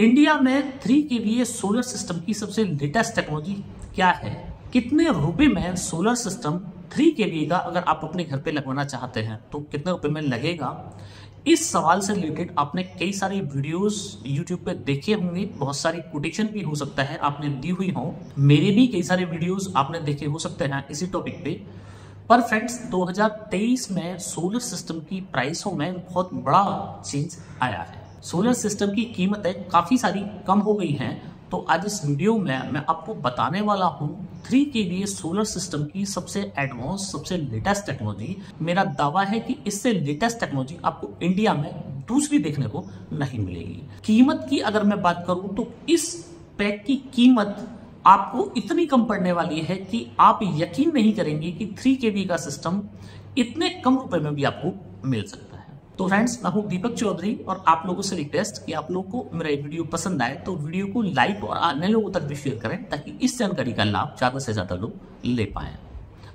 India में three के solar system की सबसे लेटेस्ट टेक्नोलॉजी क्या है? कितने रुपए में सोलर सिस्टम थ्री के का अगर आप अपने घर पे लगवाना चाहते हैं तो कितने रुपए में लगेगा? इस सवाल से रिलेटेड आपने कई सारी वीडियोस यूट्यूब पे देखे होंगे, बहुत सारी कोटेशन भी हो सकता है आपने दी हुई हो। मेरे भी कई सारे वीडियोस आपने देखे हो सकते हैं इसी टॉपिक पे। पर फ्रेंड्स 2023 में सोलर सिस्टम की प्राइसों में बहुत बड़ा चेंज आया है। सोलर सिस्टम की कीमतें काफ़ी सारी कम हो गई हैं। तो आज इस वीडियो में मैं आपको बताने वाला हूँ थ्री के लिए सोलर सिस्टम की सबसे एडवांस सबसे लेटेस्ट टेक्नोलॉजी मेरा दावा है कि इससे लेटेस्ट टेक्नोलॉजी आपको इंडिया में दूसरी देखने को नहीं मिलेगी। कीमत की अगर मैं बात करूँ तो इस पैक की कीमत आपको इतनी कम पड़ने वाली है कि आप यकीन नहीं करेंगे कि थ्री के का सिस्टम इतने कम रुपए में भी आपको मिल सकता है। तो फ्रेंड्स मैं हूँ दीपक चौधरी और आप लोगों से रिक्वेस्ट कि आप लोगों को मेरा ये वीडियो पसंद आए तो वीडियो को लाइक और अन्य लोगों तक भी शेयर करें ताकि इस जानकारी का लाभ ज़्यादा से ज़्यादा लोग ले पाए।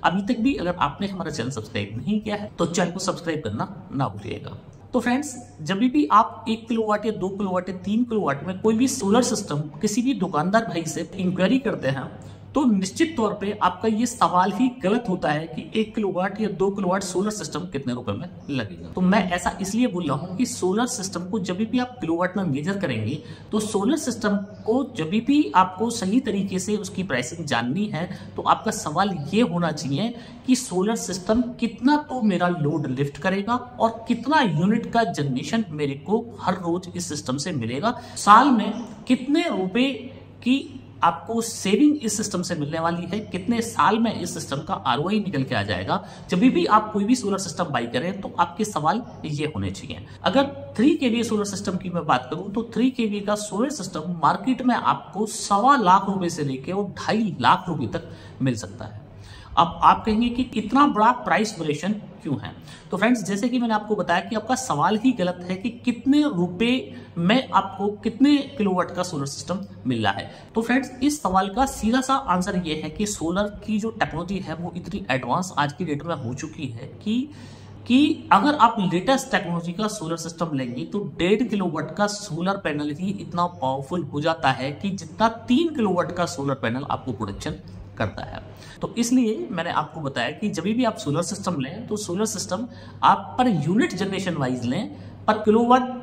अभी तक भी अगर आपने हमारा चैनल सब्सक्राइब नहीं किया है तो चैनल को सब्सक्राइब करना ना भूलिएगा। तो फ्रेंड्स जब भी आप एक किलो वाट या दो किलो वाट या तीन किलो वाट में कोई भी सोलर सिस्टम किसी भी दुकानदार भाई से इंक्वायरी करते हैं तो निश्चित तौर पे आपका ये सवाल ही गलत होता है कि एक किलोवाट या दो किलोवाट सोलर सिस्टम कितने रुपए में लगेगा। तो मैं ऐसा इसलिए बोल रहा हूँ कि सोलर सिस्टम को जब भी आप किलोवाट में मेजर करेंगे तो सोलर सिस्टम को जब भी आपको सही तरीके से उसकी प्राइसिंग जाननी है तो आपका सवाल ये होना चाहिए कि सोलर सिस्टम कितना तो मेरा लोड लिफ्ट करेगा और कितना यूनिट का जनरेशन मेरे को हर रोज इस सिस्टम से मिलेगा। साल में कितने रुपए की आपको सेविंग इस सिस्टम से मिलने वाली है। कितने साल में इस सिस्टम का आर निकल के आ जाएगा? जब भी आप कोई भी सोलर सिस्टम बाई करें तो आपके सवाल ये होने चाहिए। अगर थ्री के सोलर सिस्टम की मैं बात करूँ तो थ्री के का सोलर सिस्टम मार्केट में आपको सवा लाख रुपए से लेकर ढाई लाख रुपए तक मिल सकता है। अब आप कहेंगे कि इतना बड़ा प्राइस वेरिएशन क्यों है? तो फ्रेंड्स जैसे कि मैंने आपको बताया कि आपका सवाल ही गलत है कि कितने रुपए में आपको कितने किलोवाट का सोलर सिस्टम मिल रहा है। तो फ्रेंड्स इस सवाल का सीधा सा आंसर ये है कि सोलर की जो टेक्नोलॉजी है, वो इतनी एडवांस आज की डेट में हो चुकी है कि कि अगर आप लेटेस्ट टेक्नोलॉजी का सोलर सिस्टम लेंगे तो डेढ़ किलोवाट का सोलर पैनल ही इतना पावरफुल हो जाता है कि जितना तीन किलोवाट का सोलर पैनल आपको प्रोडक्शन करता है। तो इसलिए मैंने आपको बताया कि जब भी आप सोलर सिस्टम लें तो सोलर सिस्टम आप पर यूनिट जनरेशन वाइज लें, पर kilowatt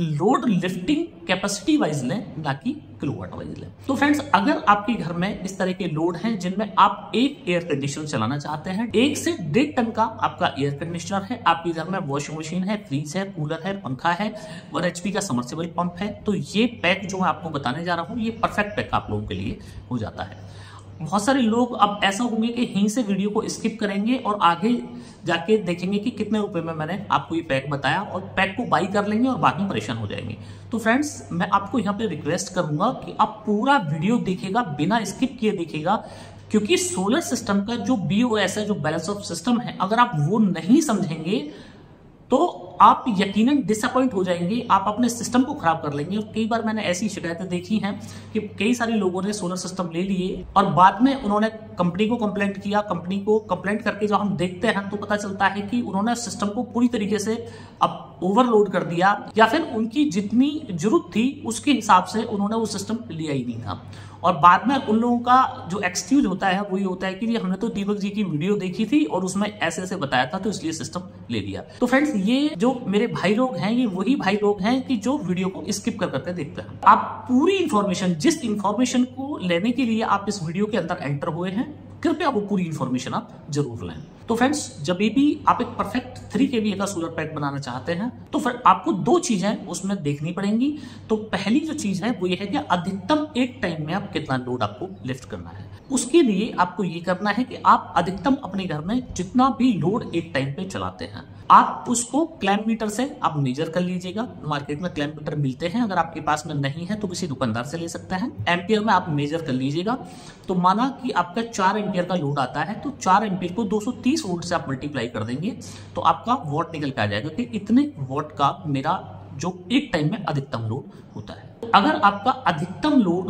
load lifting capacity wise लें, ना कि किलोवाट वाइज लें। तो फ्रेंड्स अगर आपके घर में इस तरह के लोड हैं जिनमें आप एक एयर कंडीशनर चलाना चाहते हैं, एक से डेढ़ टन का आपका एयर कंडीशनर है, आपके घर में वॉशिंग मशीन है फ्रिज है कूलर है, पंखा है वन एचपी का समर्सेबल पंप है तो ये पैक जो मैं आपको बताने जा रहा हूँ, ये परफेक्ट पैक आप लोगों के लिए हो जाता है। बहुत सारे लोग अब ऐसा होंगे कि यहीं से वीडियो को स्किप करेंगे और आगे जाके देखेंगे कि कितने रुपए में मैंने आपको ये पैक बताया और पैक को बाई कर लेंगे और बाद में परेशान हो जाएँगे। तो फ्रेंड्स मैं आपको यहाँ पे रिक्वेस्ट करूँगा कि आप पूरा वीडियो देखेगा बिना स्किप किए देखेगा क्योंकि सोलर सिस्टम का जो बी है, जो बैलेंस ऑफ़ सिस्टम है, अगर आप वो नहीं समझेंगे तो आप यकीनन डिसअपॉइंट हो जाएँगे, आप अपने सिस्टम को खराब कर लेंगे। कई बार मैंने ऐसी शिकायतें देखी हैं कि कई सारे लोगों ने सोलर सिस्टम ले लिए और बाद में उन्होंने कंपनी को कंप्लेंट किया। कंपनी को कंप्लेंट करके जब हम देखते हैं तो पता चलता है कि उन्होंने सिस्टम को पूरी तरीके से अब ओवरलोड कर दिया या फिर उनकी जितनी ज़रूरत थी, उसके हिसाब से उन्होंने वो सिस्टम लिया ही नहीं था। और बाद में उन लोगों का जो एक्सक्यूज होता है, वो ये होता है कि हमने तो दीपक जी की वीडियो देखी थी और उसमें ऐसे ऐसे बताया था तो इसलिए सिस्टम ले लिया। तो फ्रेंड्स ये जो मेरे भाई लोग हैं, ये वही भाई लोग हैं कि जो वीडियो को स्किप कर करके देखते हैं। आप पूरी इंफॉर्मेशन जिस इंफॉर्मेशन को लेने के लिए आप इस वीडियो के अंदर एंटर हुए हैं, कृपया वो पूरी इंफॉर्मेशन आप ज़रूर लें। तो फ्रेंड्स जब भी आप एक परफेक्ट थ्री के का सोलर पैक बनाना चाहते हैं तो फिर आपको दो चीज़ें उसमें देखनी पड़ेंगी। तो पहली जो चीज़ है, वो ये है कि अधिकतम एक टाइम में आप कितना लोड आपको लिफ्ट करना है। उसके लिए आपको ये करना है कि आप अधिकतम अपने घर में जितना भी लोड एक टाइम पे चलाते हैं, आप उसको क्लैम मीटर से आप मेजर कर लीजिएगा। मार्केट में क्लैम मीटर मिलते हैं, अगर आपके पास में नहीं है तो किसी दुकानदार से ले सकते हैं। एम्पियर में आप मेजर कर लीजिएगा। तो माना कि आपका चार एम्पियर का लोड आता है तो चार एम्पियर को 230 वोल्ट से आप मल्टीप्लाई कर देंगे तो आपका वॉट निकल के आ जाएगा कि इतने वॉट का मेरा जो एक टाइम में अधिकतम लोड होता है। अगर आपका अधिकतम लोड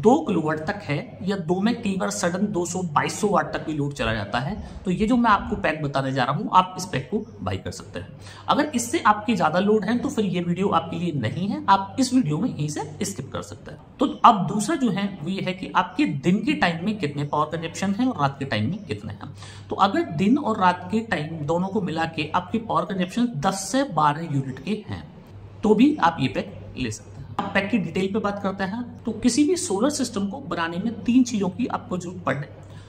दो किलोवाट तक है, या दो में कई बार सडन 200 2200 वाट तक भी लोड चला जाता है। तो ये जो मैं आपको पैक बताने जा रहा हूँ, आप इस पैक को बाई कर सकते हैं। अगर इससे आपकी ज़्यादा लोड है तो फिर ये वीडियो आपके लिए नहीं है, आप इस वीडियो में यहीं से स्किप कर सकते हैं। तो अब दूसरा जो है, वो ये है कि आपके दिन के टाइम में कितने पावर कंजप्शन है और रात के टाइम में कितने हैं। तो अगर दिन और रात के टाइम दोनों को मिला के आपके पावर कंजप्शन 10 से 12 यूनिट के हैं तो भी आप ये पैक ले सकते पैक की डिटेल पे बात करते हैं तो किसी भी सोलर सिस्टम को बनाने में तीन चीज़ों की आपको ज़रूरत पड़ने।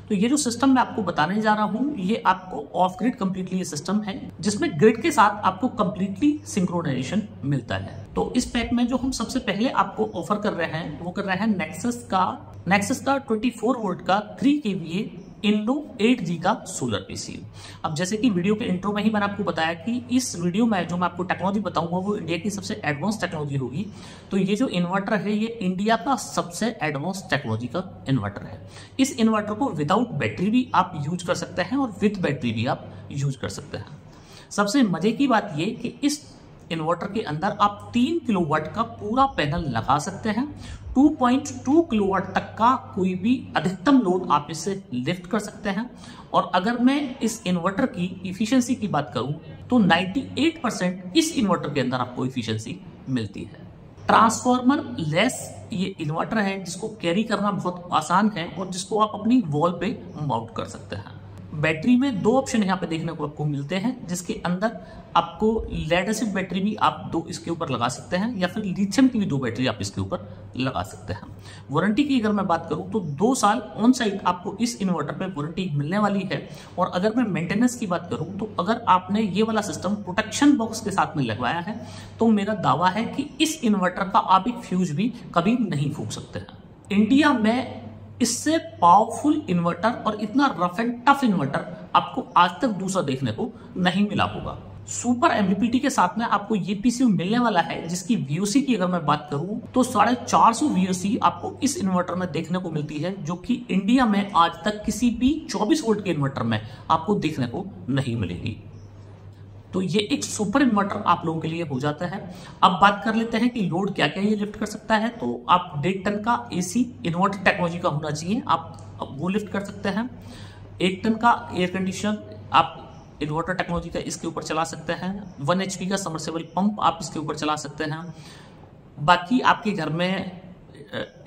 तो ये जो सिस्टम मैं आपको बताने जा रहा हूँ, ये आपको ऑफ़ ग्रिड कम्प्लीटली सिस्टम है, जिसमें ग्रिड के साथ आपको कम्प्लीटली सिंक्रोनाइजेशन मिलता है। तो इस पैक में जो हम सबसे पहले आपको ऑफ़र कर रहे हैं, वो कर रहे हैं नेक्सस का नेक्सस का 24 वोल्ट का 3 के इंडो 8G का सोलर पीसी अब जैसे कि वीडियो के इंट्रो में ही मैंने आपको बताया कि इस वीडियो में जो मैं आपको टेक्नोलॉजी बताऊँगा, वो इंडिया की सबसे एडवांस टेक्नोलॉजी होगी। तो ये जो इन्वर्टर है, ये इंडिया का सबसे एडवांस टेक्नोलॉजी का इन्वर्टर है। इस इन्वर्टर को विदाउट बैटरी भी आप यूज़ कर सकते हैं और विथ बैटरी भी आप यूज़ कर सकते हैं। सबसे मज़े की बात ये कि इस इन्वर्टर के अंदर आप तीन किलोवाट का पूरा पैनल लगा सकते हैं। 2.2 किलोवाट तक का कोई भी अधिकतम लोड आप इससे लिफ्ट कर सकते हैं। और अगर मैं इस इन्वर्टर की इफिशियंसी की बात करूँ तो 98 परसेंट इस इन्वर्टर के अंदर आपको इफिशियंसी मिलती है। ट्रांसफॉर्मर लेस ये इन्वर्टर है, जिसको कैरी करना बहुत आसान है और जिसको आप अपनी वॉल पे माउंट कर सकते हैं। बैटरी में दो ऑप्शन यहाँ पे देखने को आपको मिलते हैं, जिसके अंदर आपको लेड एसिड बैटरी भी आप दो इसके ऊपर लगा सकते हैं, या फिर लिथियम की भी दो बैटरी आप इसके ऊपर लगा सकते हैं। वारंटी की अगर मैं बात करूँ तो दो साल ऑन साइड आपको इस इन्वर्टर पे वारंटी मिलने वाली है। और अगर मैं मेंटेनेंस की बात करूँ तो अगर आपने ये वाला सिस्टम प्रोटेक्शन बॉक्स के साथ में लगवाया है तो मेरा दावा है कि इस इन्वर्टर का आप एक फ्यूज भी कभी नहीं फूक सकते हैं। इंडिया में इससे पावरफुल इन्वर्टर और इतना रफ एंड टफ इन्वर्टर आपको आज तक दूसरा देखने को नहीं मिला होगा। सुपर एमबीपीटी के साथ में आपको ये पीसीयू मिलने वाला है, जिसकी वीओसी की अगर मैं बात करूँ तो साढ़े चार सौ वीओसी आपको इस इन्वर्टर में देखने को मिलती है, जो कि इंडिया में आज तक किसी भी 24 वोल्ट के इन्वर्टर में आपको देखने को नहीं मिलेगी। तो ये एक सुपर इन्वर्टर आप लोगों के लिए हो जाता है। अब बात कर लेते हैं कि लोड क्या क्या ये लिफ्ट कर सकता है। तो आप डेढ़ टन का एसी इन्वर्टर टेक्नोलॉजी का होना चाहिए। आप वो लिफ्ट कर सकते हैं। एक टन का एयर कंडीशन आप इन्वर्टर टेक्नोलॉजी का इसके ऊपर चला सकते हैं। वन एचपी का समरसेबल पंप आप इसके ऊपर चला सकते हैं। बाकी आपके घर में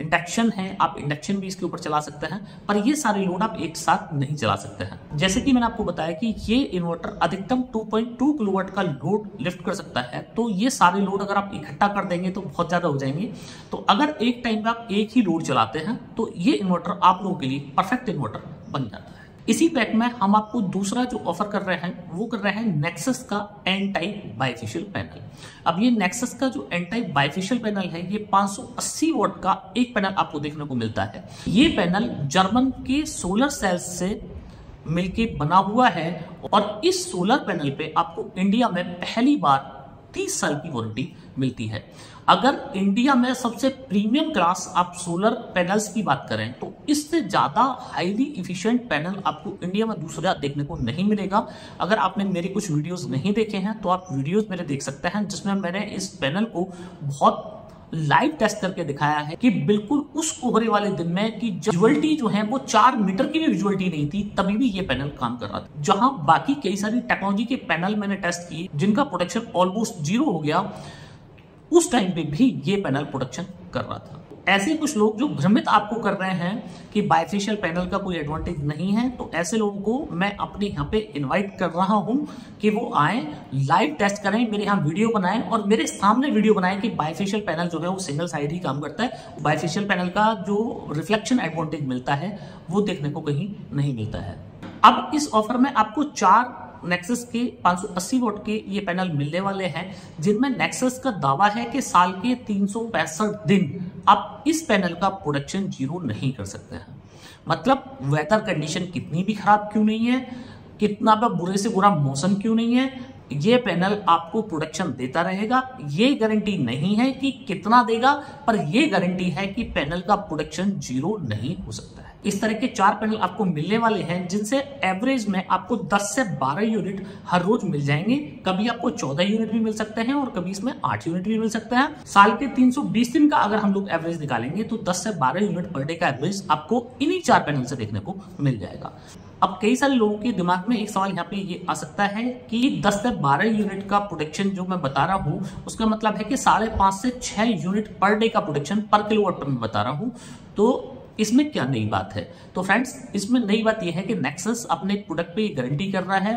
इंडक्शन है, आप इंडक्शन भी इसके ऊपर चला सकते हैं, पर ये सारे लोड आप एक साथ नहीं चला सकते हैं। जैसे कि मैंने आपको बताया कि ये इन्वर्टर अधिकतम 2.2 किलोवाट का लोड लिफ्ट कर सकता है तो ये सारे लोड अगर आप इकट्ठा कर देंगे तो बहुत ज़्यादा हो जाएँगे। तो अगर एक टाइम में आप एक ही लोड चलाते हैं तो ये इन्वर्टर आप लोगों के लिए परफेक्ट इन्वर्टर बन जाता है। इसी पैक में हम आपको दूसरा जो ऑफ़र कर रहे हैं, वो कर रहे हैं नेक्सस का एन टाइप बाइफिशियल पैनल अब ये नेक्सस का जो एन टाइप बाइफिशियल पैनल है, ये 580 वोट का एक पैनल आपको देखने को मिलता है। ये पैनल जर्मन के सोलर सेल्स से मिलके बना हुआ है और इस सोलर पैनल पे आपको इंडिया में पहली बार 30 साल की वारंटी मिलती है। अगर इंडिया में सबसे प्रीमियम क्लास आप सोलर पैनल्स की बात करें तो इससे ज़्यादा हाईली इफिशियंट पैनल आपको इंडिया में दूसरा देखने को नहीं मिलेगा। अगर आपने मेरे कुछ वीडियोस नहीं देखे हैं तो आप वीडियोस मेरे देख सकते हैं, जिसमें मैंने इस पैनल को बहुत लाइव टेस्ट करके दिखाया है कि बिल्कुल उस कोहरे वाले दिन में कि विजुअलिटी जो है वो चार मीटर की भी विजुअलिटी नहीं थी, तभी भी ये पैनल काम कर रहा था। जहाँ बाकी कई सारी टेक्नोलॉजी के पैनल मैंने टेस्ट किए, जिनका प्रोडक्शन ऑलमोस्ट ज़ीरो हो गया, उस टाइम पे भी ये पैनल प्रोडक्शन कर रहा था। ऐसे कुछ लोग जो भ्रमित आपको कर रहे हैं कि बाइफेशियल पैनल का कोई एडवांटेज नहीं है तो ऐसे लोगों को मैं अपने यहाँ पे इनवाइट कर रहा हूँ कि वो आए लाइव टेस्ट करें, मेरे यहाँ वीडियो बनाएँ और मेरे सामने वीडियो बनाएँ कि बाइफेशियल पैनल जो है वो सिंगल साइड ही काम करता है। बायफेशियल पैनल का जो रिफ्लेक्शन एडवांटेज मिलता है, वो देखने को कहीं नहीं मिलता है। अब इस ऑफ़र में आपको चार नेक्सस के 580 वोट के ये पैनल मिलने वाले हैं, जिनमें नेक्सस का दावा है कि साल के तीन सौ पैंसठ दिन आप इस पैनल का प्रोडक्शन ज़ीरो नहीं कर सकते हैं। मतलब वेदर कंडीशन कितनी भी खराब क्यों नहीं है, कितना बुरे से बुरा मौसम क्यों नहीं है ये पैनल आपको प्रोडक्शन देता रहेगा। ये गारंटी नहीं है कि कितना देगा, पर ये गारंटी है कि पैनल का प्रोडक्शन ज़ीरो नहीं हो सकता है। इस तरह के चार पैनल आपको मिलने वाले हैं, जिनसे एवरेज में आपको 10 से 12 यूनिट हर रोज मिल जाएँगे। कभी आपको 14 यूनिट भी मिल सकते हैं और कभी इसमें 8 यूनिट भी मिल सकते हैं। साल के 320 दिन का अगर हम लोग एवरेज निकालेंगे तो 10 से 12 यूनिट पर डे का एवरेज आपको इन्हीं चार पैनल से देखने को मिल जाएगा। अब कई सारे लोगों के दिमाग में एक सवाल यहाँ पे ये आ सकता है कि 10 से 12 यूनिट का प्रोडक्शन जो मैं बता रहा हूँ, उसका मतलब है कि साढ़े पाँच से छह यूनिट पर डे का प्रोडक्शन पर किलोवाट पर मैं बता रहा हूँ। तो इसमें क्या नई बात है? तो फ्रेंड्स इसमें नई बात यह है कि नेक्सस अपने प्रोडक्ट पे गारंटी कर रहा है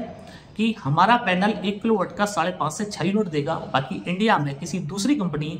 कि हमारा पैनल एक किलो वट का साढ़े पाँच से छह यूनिट देगा, बाकी इंडिया में किसी दूसरी कंपनी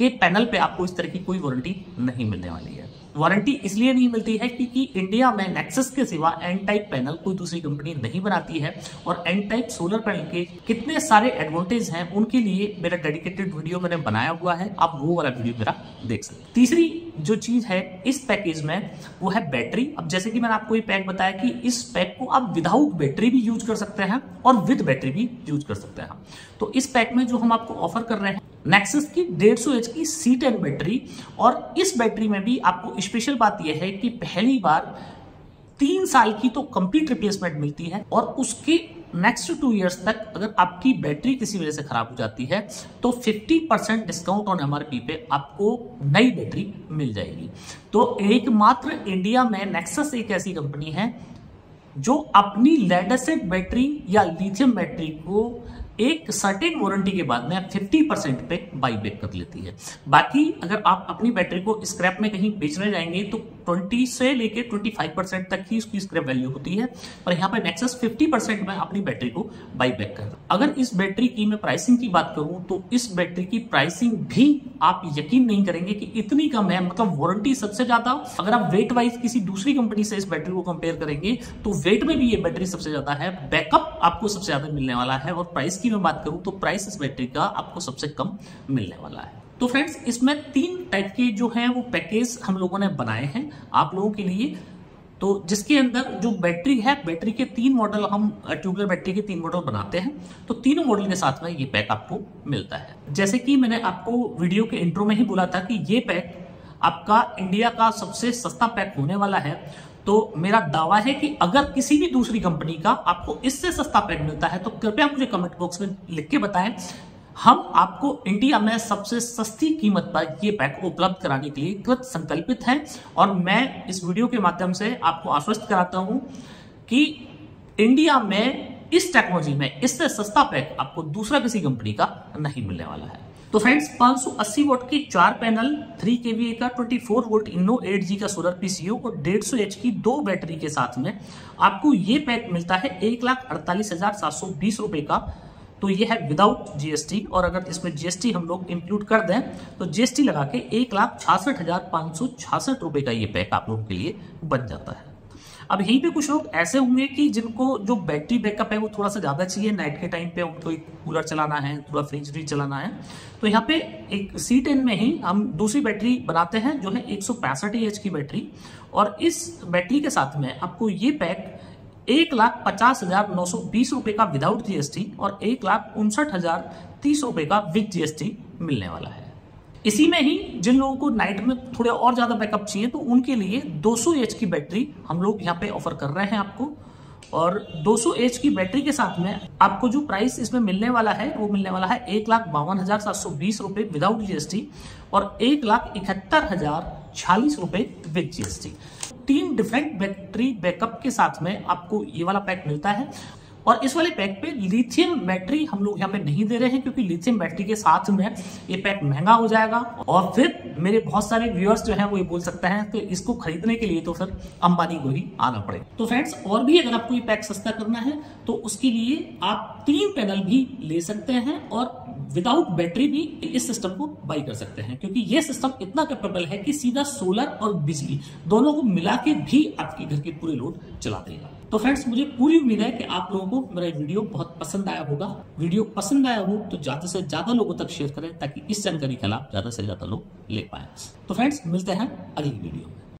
के पैनल पे आपको इस तरह की कोई वारंटी नहीं मिलने वाली है। वारंटी इसलिए नहीं मिलती है क्योंकि इंडिया में नेक्सस के सिवा एन टाइप पैनल कोई दूसरी कंपनी नहीं बनाती है और एन टाइप सोलर पैनल के कितने सारे एडवांटेज हैं, उनके लिए मेरा डेडिकेटेड वीडियो मैंने बनाया हुआ है। आप वो वाला वीडियो मेरा देख सकते तीसरी जो चीज़ है इस पैकेज में, वो है बैटरी अब जैसे कि मैंने आपको ये पैक बताया कि इस पैक को आप विदाउट बैटरी भी यूज़ कर सकते हैं और विद बैटरी भी यूज़ कर सकते हैं। तो इस पैक में जो हम आपको ऑफ़र कर रहे हैं नेक्सस की 150 एच की सी टेन बैटरी। और इस बैटरी में भी आपको स्पेशल बात यह है कि पहली बार तीन साल की तो कंप्लीट रिप्लेसमेंट मिलती है और उसके नेक्स्ट टू इयर्स तक अगर आपकी बैटरी किसी वजह से खराब हो जाती है तो 50 परसेंट डिस्काउंट ऑन एमआरपी पे आपको नई बैटरी मिल जाएगी। तो एकमात्र इंडिया में नेक्सस एक ऐसी कंपनी है जो अपनी लेड बैटरी या लिथियम बैटरी को एक सर्टेन वारंटी के बाद में 50 परसेंट पे बाई बैक कर लेती है। बाकी अगर आप अपनी बैटरी को स्क्रैप में कहीं बेचने जाएँगे तो 20 से लेके 25 परसेंट तक ही उसकी स्क्रैप वैल्यू होती है। और यहाँ पे नेक्सस 50 परसेंट में अपनी बैटरी को बाई बैक कर अगर इस बैटरी की मैं प्राइसिंग की बात करूँ तो इस बैटरी की प्राइसिंग भी आप यकीन नहीं करेंगे कि इतनी कम है मतलब वारंटी सबसे ज़्यादा। अगर आप वेट वाइज किसी दूसरी कंपनी से इस बैटरी को कंपेयर करेंगे तो वेट में भी ये बैटरी सबसे ज़्यादा है। बैकअप आपको सबसे ज़्यादा मिलने वाला है। और प्राइस की मैं बात करूँ तो प्राइस इस बैटरी का आपको सबसे कम मिलने वाला है। तो फ्रेंड्स इसमें तीन टाइप के जो है, वो पैकेज हम लोगों ने बनाए हैं आप लोगों के लिए। तो जिसके अंदर जो बैटरी है बैटरी के तीन मॉडल हम ट्यूबलर बैटरी के तीन मॉडल बनाते हैं। तो तीनों मॉडल के साथ में ये पैक आपको मिलता है। जैसे कि मैंने आपको वीडियो के इंट्रो में ही बोला था कि ये पैक आपका इंडिया का सबसे सस्ता पैक होने वाला है। तो मेरा दावा है कि अगर किसी भी दूसरी कंपनी का आपको इससे सस्ता पैक मिलता है तो कृपया मुझे कमेंट बॉक्स में लिख के बताएँ हम आपको इंडिया में सबसे सस्ती कीमत पर ये पैक उपलब्ध कराने के लिए कृत संकल्पित हैं और मैं इस वीडियो के माध्यम से आपको आश्वस्त कराता हूँ कि इंडिया में इस टेक्नोलॉजी में इससे सस्ता पैक आपको दूसरा किसी कंपनी का नहीं मिलने वाला है। तो फ्रेंड्स 580 वोट के चार पैनल 3 के का 24 वोल्ट इनो 8G का सोलर पीसीयू और 150 एच की दो बैटरी के साथ में आपको ये पैक मिलता है एक लाख अड़तालीस हज़ार सात सौ बीस रुपए का। तो ये है विदाउट जीएसटी और अगर इसमें जीएसटी हम लोग इंक्लूड कर दें तो जीएसटी लगा के एक लाख छियासठ हज़ार पाँच सौ छियासठ रुपए का ये पैक आप लोगों के लिए बन जाता है। अब यहीं पे कुछ लोग ऐसे होंगे कि जिनको जो बैटरी बैकअप है, वो थोड़ा सा ज़्यादा चाहिए नाइट के टाइम पे उनको एक कूलर चलाना है, थोड़ा फ्रिज भी चलाना है। तो यहाँ पे एक सी टेन में ही हम दूसरी बैटरी बनाते हैं, जो है एक सौ की बैटरी और इस बैटरी के साथ में आपको ये पैक एक लाख पचास हज़ार नौ सौ बीस रुपए का विदाउट जीएसटी और एक लाख उनसठ हज़ार तीस रुपए का विद जीएसटी मिलने वाला है। इसी में ही जिन लोगों को नाइट में थोड़े और ज़्यादा बैकअप चाहिए तो उनके लिए 200 एच की बैटरी हम लोग यहाँ पे ऑफ़र कर रहे हैं आपको। और 200 एच की बैटरी के साथ में आपको जो प्राइस इसमें मिलने वाला है, वो मिलने वाला है एक लाख बावन हज़ार सात सौ बीस रुपए विदाउट जीएसटी और एक लाख इकहत्तर हज़ार छियालीस रुपए विद जीएसटी तीन डिफरेंट बैटरी बैकअप के साथ में आपको ये वाला पैक मिलता है। और इस वाले पैक पे लिथियम बैटरी हम लोग यहाँ पे नहीं दे रहे हैं, क्योंकि लिथियम बैटरी के साथ में ये पैक महँगा हो जाएगा। और फिर मेरे बहुत सारे व्यूअर्स जो हैं वो ये बोल सकते हैं तो इसको खरीदने के लिए तो फिर अंबानी को ही आना पड़ेगा तो फ्रेंड्स और भी अगर आपको ये पैक सस्ता करना है तो उसके लिए आप तीन पैनल भी ले सकते हैं और विदाउट बैटरी भी इस सिस्टम को बाई कर सकते हैं। क्योंकि ये सिस्टम इतना कैपेबल है कि सीधा सोलर और बिजली दोनों को मिला के भी आपके घर के पूरे लोड चला देगा। तो फ्रेंड्स मुझे पूरी उम्मीद है कि आप लोगों को मेरा वीडियो बहुत पसंद आया होगा। वीडियो पसंद आया हो तो ज़्यादा से ज़्यादा लोगों तक शेयर करें ताकि इस जानकारी का लाभ ज़्यादा से ज़्यादा लोग ले पाए। तो फ्रेंड्स मिलते हैं अगली वीडियो